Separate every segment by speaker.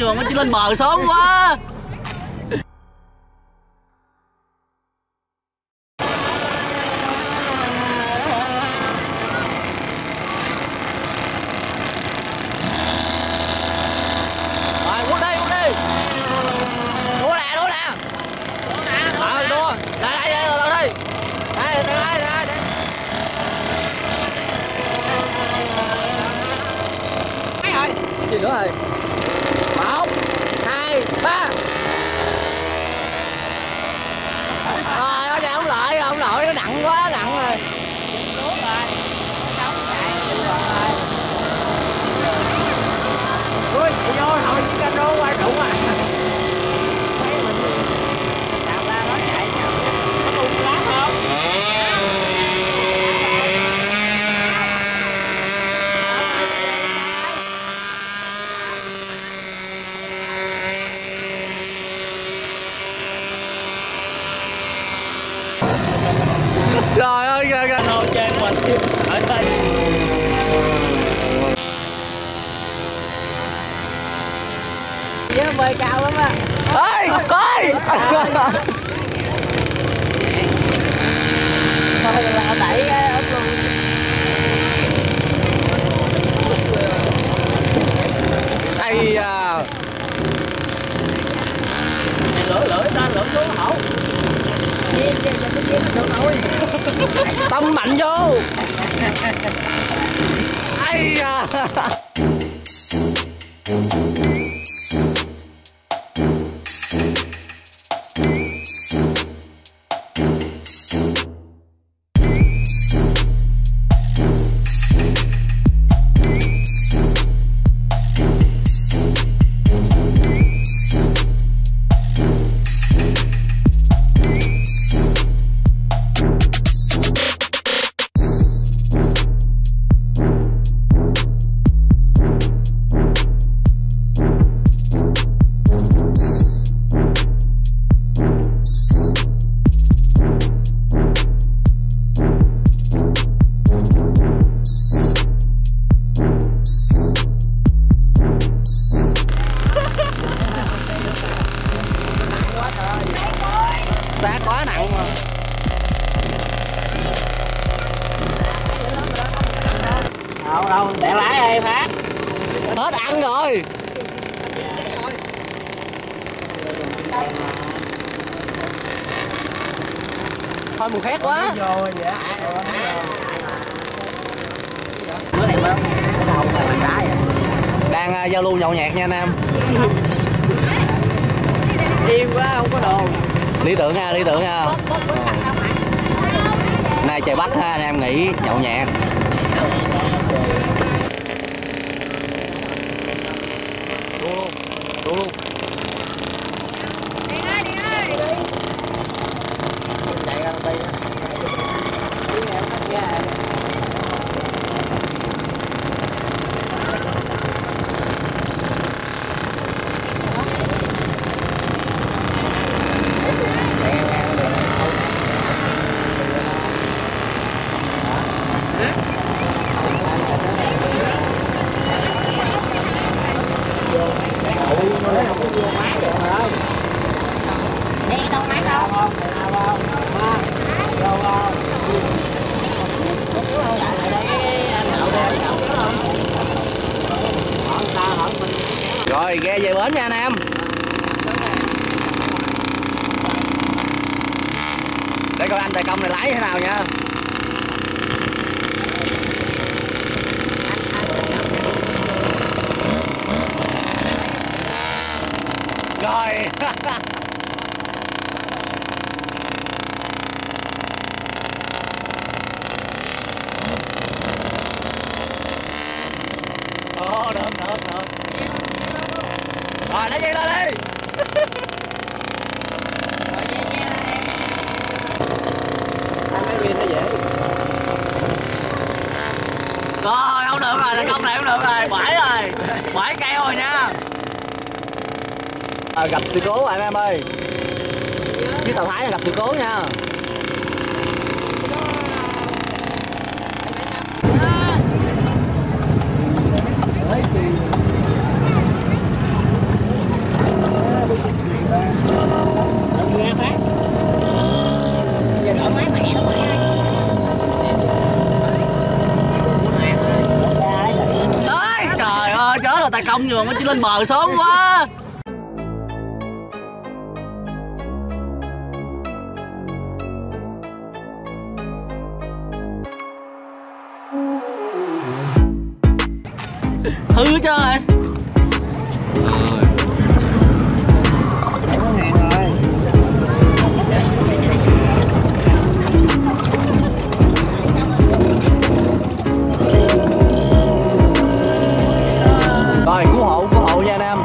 Speaker 1: nhưng mà nó chỉ lên bờ sớm quá Rồi, quất đi, quất đi. Đua nè, đua nè. Ờ, đua. Đây, đây, đây, từ
Speaker 2: đây rồi
Speaker 1: gì nữa rồi một, hai, ba. Rồi nó chạy không lại không nổi nó nặng quá, nặng rồi.
Speaker 2: Ui, chạy vô, hồi chỉ cano qua đủ
Speaker 1: rồi
Speaker 2: đâu để lái em phát
Speaker 1: hết ăn rồi. Thôi mùa khét quá.
Speaker 2: Vô vậy
Speaker 1: bữa này bớt đầu là làm đá đang à, giao lưu nhậu nhẹt nha anh em.
Speaker 2: Im quá không có đồ.
Speaker 1: Lý tưởng ha lý tưởng ha nay trời bắc ha anh em nghỉ nhậu nhẹt đua luôn
Speaker 2: chạy ra đây
Speaker 1: rồi ghe về bến nha anh em. Để coi anh tài công này lái thế nào nha. Rồi. Oh, no, no, no. Rồi, lấy dây lên đi.
Speaker 2: Hai mấy viên nó dễ
Speaker 1: Rồi, không được rồi, thành công này không được rồi, bãi rồi. Bãi keo rồi nha. À, gặp sự cố rồi anh em ơi. Chiếc tàu Thái này gặp sự cố nha. Công nhưng mà mới chỉ lên bờ sớm quá hư hết Rồi. Rồi cứu hộ cứu hộ nha anh em.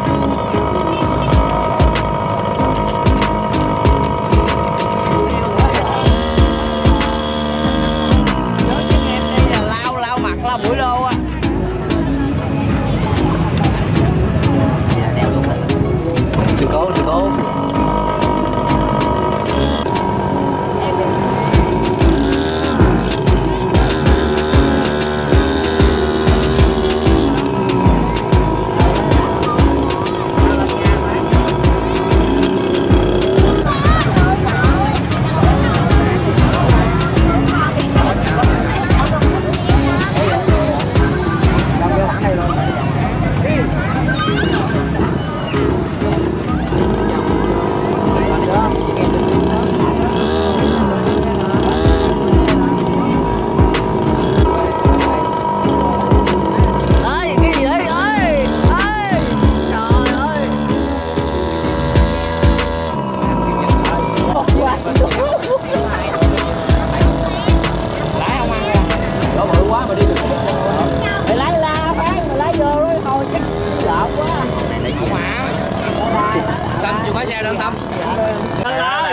Speaker 1: Khóa xe
Speaker 2: lên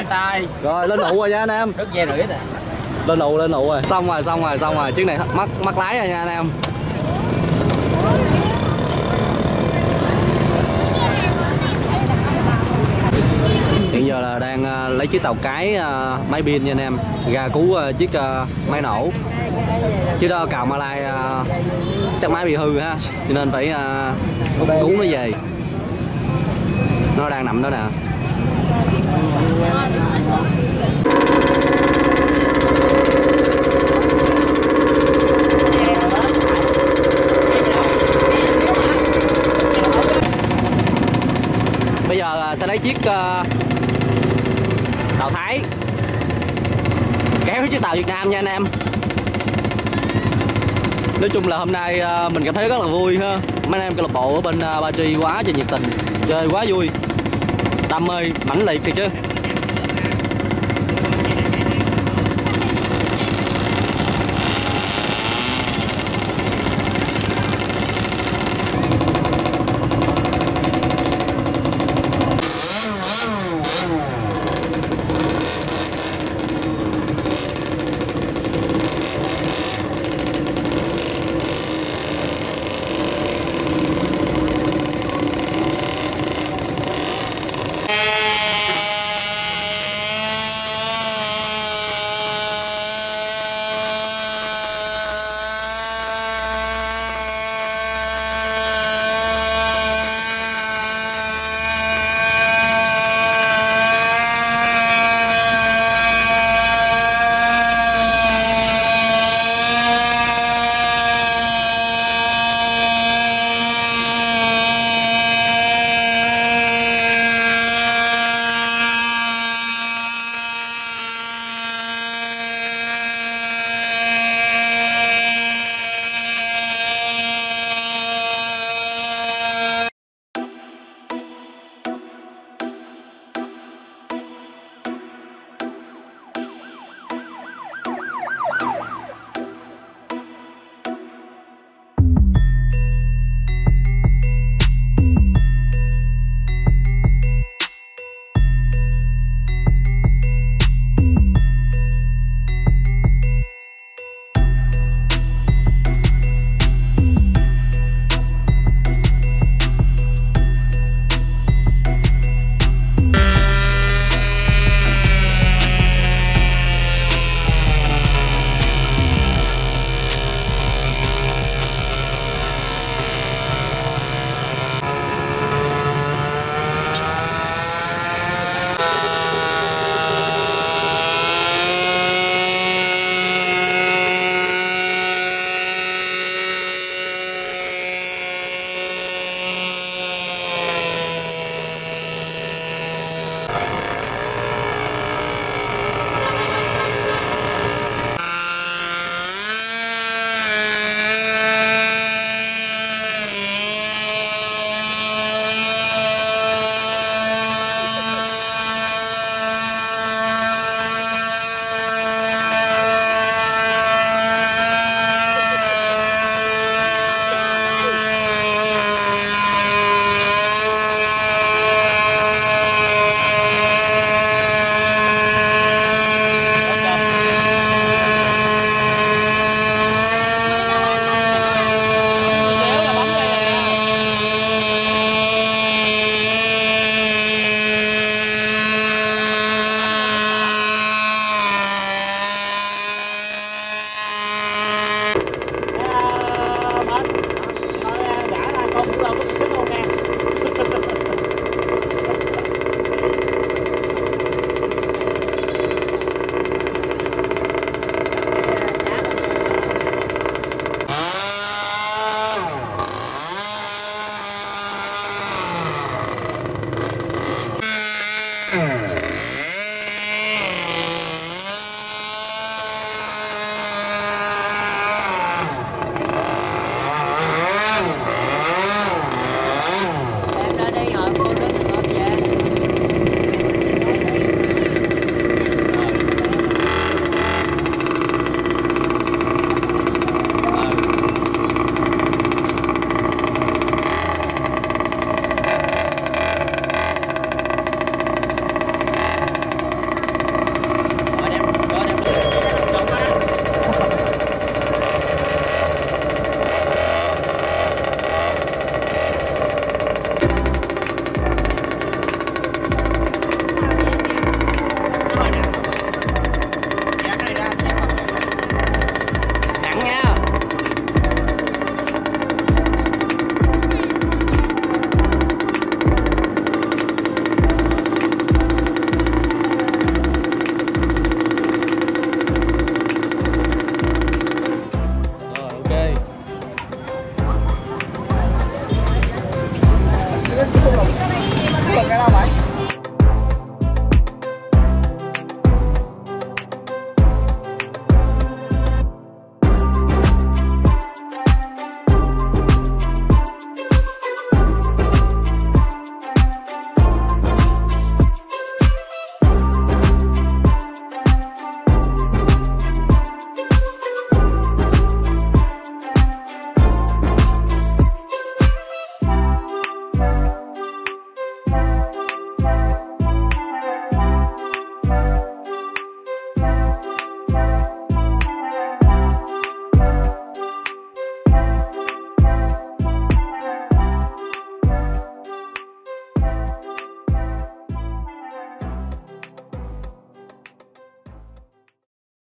Speaker 2: tay.
Speaker 1: Rồi lên nụ rồi nha anh em.
Speaker 2: Dê rưỡi nè
Speaker 1: lên nụ lên nụ rồi. Xong rồi xong rồi xong rồi. Chiếc này mất mất lái rồi nha anh em. Hiện giờ là đang ờ, lấy chiếc tàu cái ờ, máy pin nha anh em. Ra cứu ờ, chiếc máy nổ. Chứ đó cào Malai chắc máy bị hư ha. Cho nên phải cứu nó về nó đang nằm đó nè. Bây giờ à, sẽ lấy chiếc tàu Thái. Kéo chiếc tàu Việt Nam nha anh em nói chung là hôm nay ờ, mình cảm thấy rất là vui ha. Mấy anh em câu lạc bộ ở bên ờ, Ba Tri quá trời nhiệt tình, chơi quá vui. Đam mê mãnh liệt thì chứ